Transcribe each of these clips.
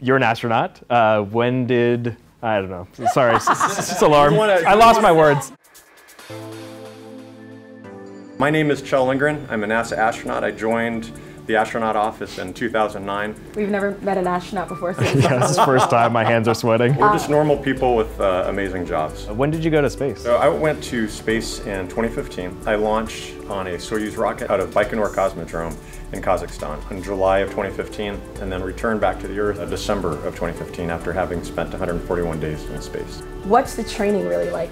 You're an astronaut. Uh, when did I don't know? Sorry, it's, it's just alarm. I lost my words. My name is Kjell Lindgren. I'm a NASA astronaut. I joined the astronaut office in 2009. We've never met an astronaut before. So yeah, this is the first time. My hands are sweating. We're just normal people with uh, amazing jobs. When did you go to space? So I went to space in 2015. I launched on a Soyuz rocket out of Baikonur Cosmodrome in Kazakhstan in July of 2015 and then returned back to the Earth in December of 2015 after having spent 141 days in space. What's the training really like?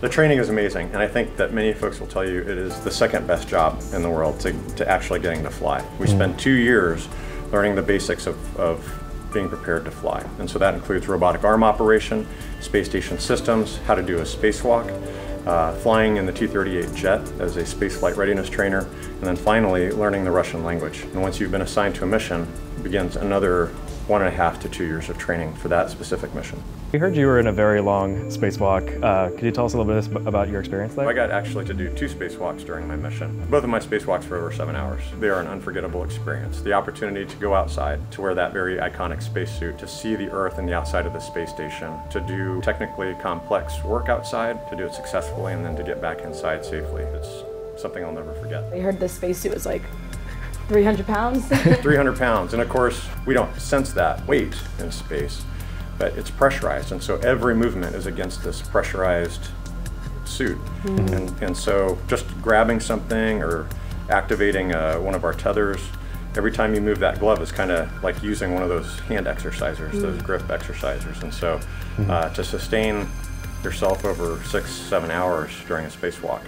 The training is amazing, and I think that many folks will tell you it is the second best job in the world to, to actually getting to fly. We mm. spend two years learning the basics of, of being prepared to fly. And so that includes robotic arm operation, space station systems, how to do a spacewalk, uh, flying in the T-38 jet as a space flight readiness trainer, and then finally learning the Russian language. And once you've been assigned to a mission, begins another one and a half to two years of training for that specific mission. We heard you were in a very long spacewalk. Uh, could you tell us a little bit about your experience there? I got actually to do two spacewalks during my mission. Both of my spacewalks were over seven hours. They are an unforgettable experience. The opportunity to go outside, to wear that very iconic spacesuit, to see the Earth and the outside of the space station, to do technically complex work outside, to do it successfully, and then to get back inside safely. It's something I'll never forget. I heard the spacesuit was like 300 pounds? 300 pounds. And of course, we don't sense that weight in space, but it's pressurized. And so every movement is against this pressurized suit. Mm -hmm. and, and so just grabbing something or activating uh, one of our tethers, every time you move that glove is kind of like using one of those hand exercisers, mm -hmm. those grip exercisers. And so mm-hmm. uh, to sustain yourself over six, seven hours during a spacewalk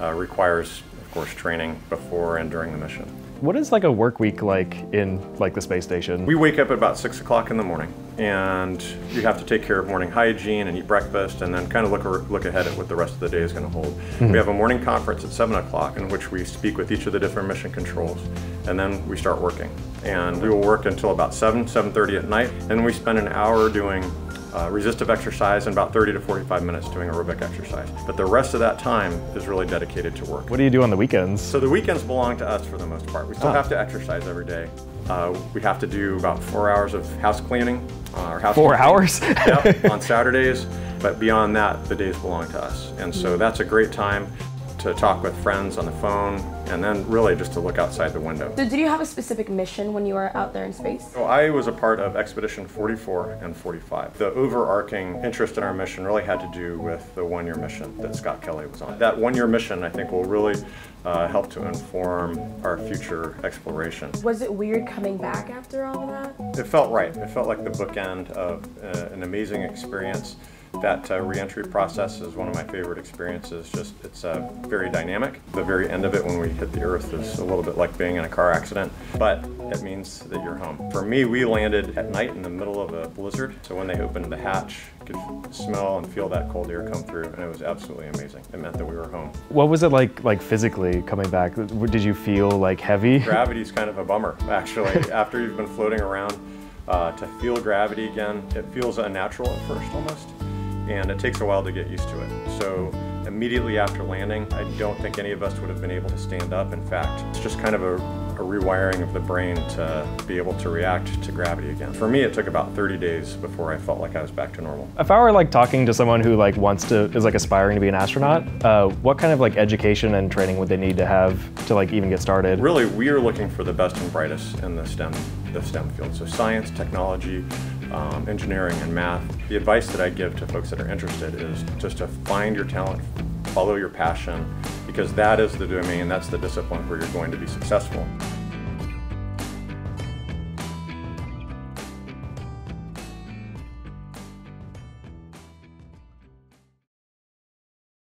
uh, requires course, training before and during the mission. What is like a work week like in like the space station? We wake up at about six o'clock in the morning and you have to take care of morning hygiene and eat breakfast and then kind of look, look ahead at what the rest of the day is going to hold. Mm -hmm. We have a morning conference at seven o'clock in which we speak with each of the different mission controls and then we start working. And we will work until about 7, 7.30 at night and we spend an hour doing uh, resistive exercise and about 30 to 45 minutes doing aerobic exercise. But the rest of that time is really dedicated to work. What do you do on the weekends? So the weekends belong to us for the most part. We still ah. have to exercise every day. Uh, we have to do about four hours of house cleaning. Uh, house four hours? yep, on Saturdays. But beyond that, the days belong to us. And so mm. that's a great time to talk with friends on the phone, and then really just to look outside the window. So did you have a specific mission when you were out there in space? So I was a part of Expedition 44 and 45. The overarching interest in our mission really had to do with the one-year mission that Scott Kelly was on. That one-year mission, I think, will really uh, help to inform our future exploration. Was it weird coming back after all of that? It felt right. It felt like the bookend of uh, an amazing experience. That uh, reentry process is one of my favorite experiences. Just it's uh, very dynamic. The very end of it, when we hit the Earth, is a little bit like being in a car accident, but it means that you're home. For me, we landed at night in the middle of a blizzard, so when they opened the hatch, you could smell and feel that cold air come through, and it was absolutely amazing. It meant that we were home. What was it like, like physically coming back? Did you feel like heavy? Gravity's kind of a bummer, actually. After you've been floating around, uh, to feel gravity again, it feels unnatural at first almost and it takes a while to get used to it. So immediately after landing, I don't think any of us would have been able to stand up. In fact, it's just kind of a, a rewiring of the brain to be able to react to gravity again. For me, it took about 30 days before I felt like I was back to normal. If I were like talking to someone who like wants to, is like aspiring to be an astronaut, uh, what kind of like education and training would they need to have to like even get started? Really, we are looking for the best and brightest in the STEM, the STEM field. So science, technology, um, engineering and math. The advice that I give to folks that are interested is just to find your talent, follow your passion, because that is the domain, that's the discipline where you're going to be successful.